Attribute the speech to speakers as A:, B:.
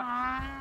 A: 啊